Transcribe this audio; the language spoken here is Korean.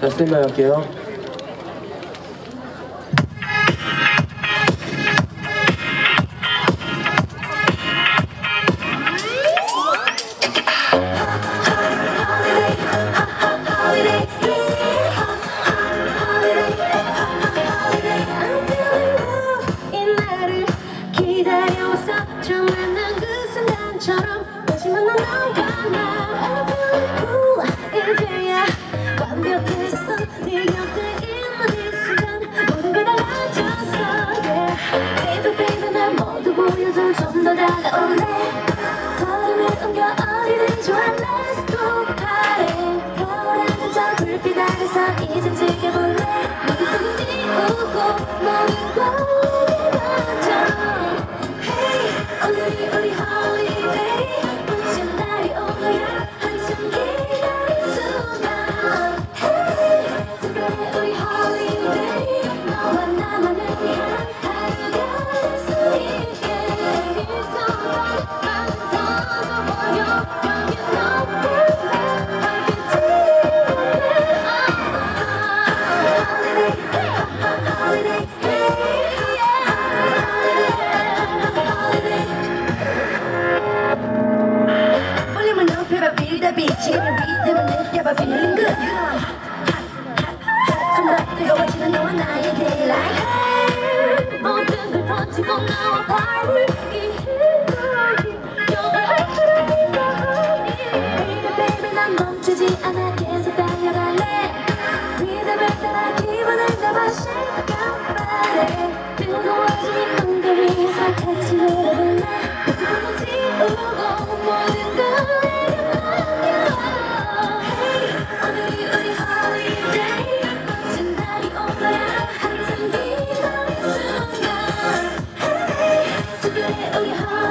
자 스탠바이 할게요. 尽我 제발 feeling good 한번 뜨거워지는 너와 나의 daylight 모든 걸 던지고 나와 party really.